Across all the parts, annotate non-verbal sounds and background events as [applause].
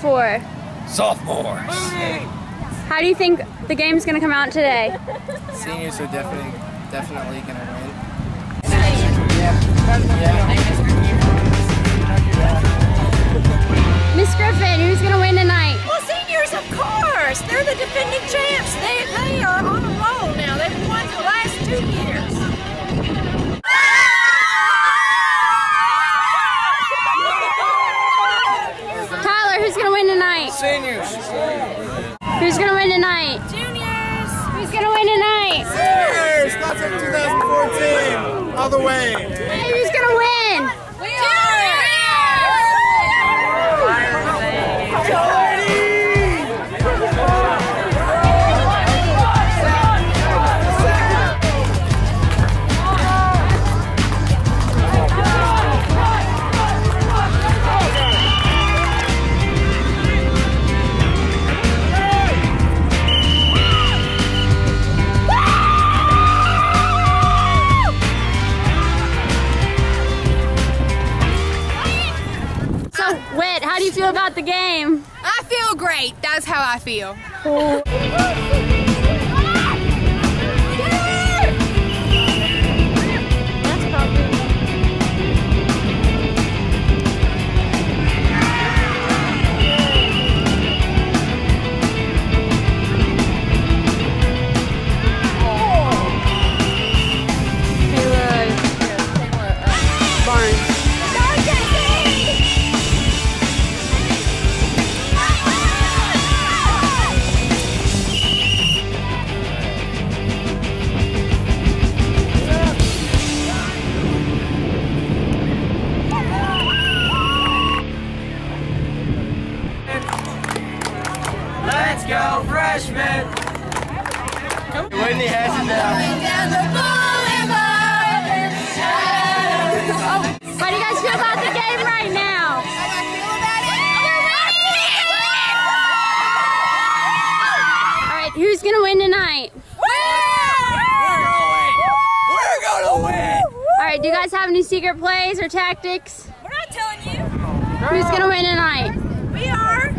for? Sophomores. How do you think the game's going to come out today? Seniors are definitely definitely gonna win. Miss Griffin, who's going to win tonight? Well, seniors, of course. They're the defending champs. They, they are on a roll now. They've won the last two years. 2014. All the way. How do you feel about the game? I feel great. That's how I feel. [laughs] go, freshmen. Whitney has it now. How do you guys feel about the game right now? All right, who's going to win tonight? We're gonna win. All right, do you guys have any secret plays or tactics? We're not telling you. Who's going to win tonight? We are.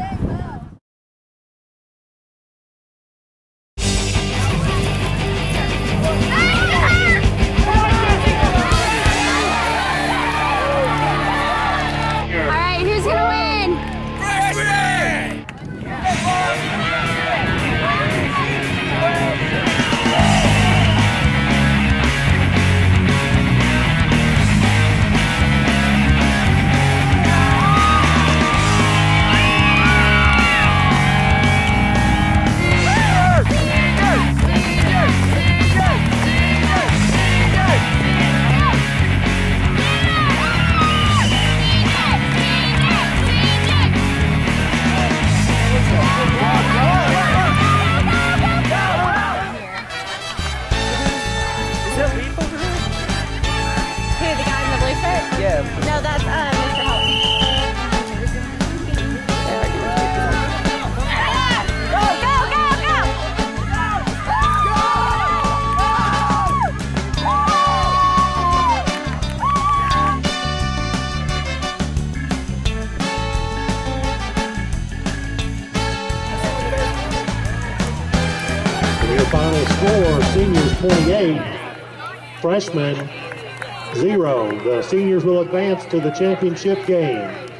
Final score, seniors 28, freshmen 0. The seniors will advance to the championship game.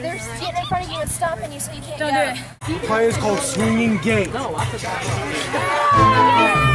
They're getting in front of you and stopping you so you can't Don't go. do it. Play is called swinging gate. No, oh,